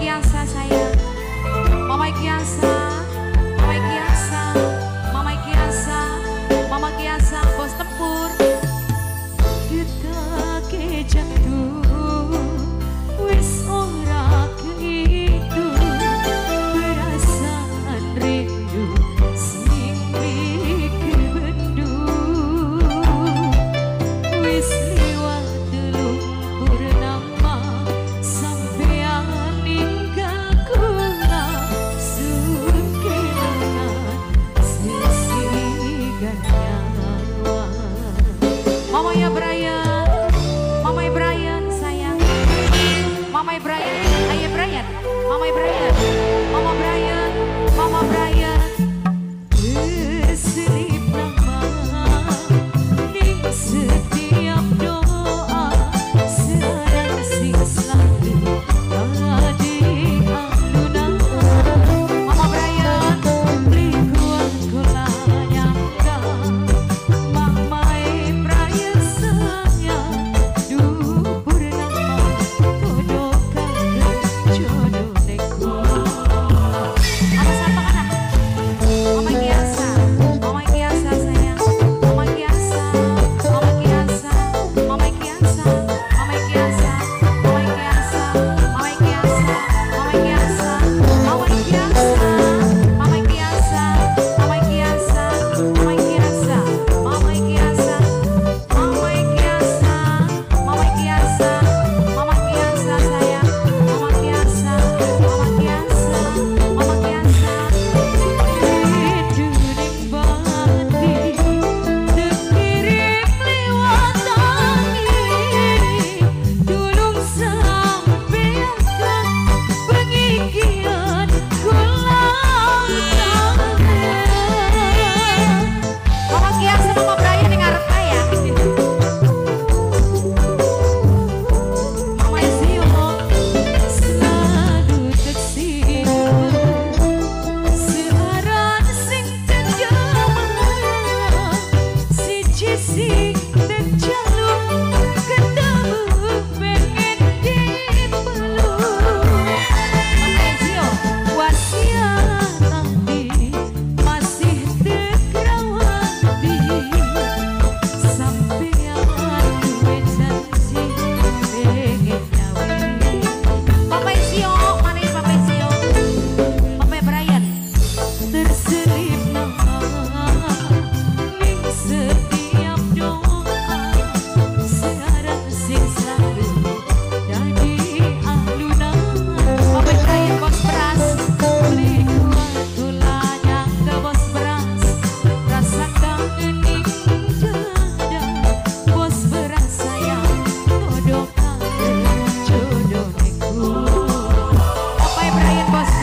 Yang saya. Mamãe Brenda. fuss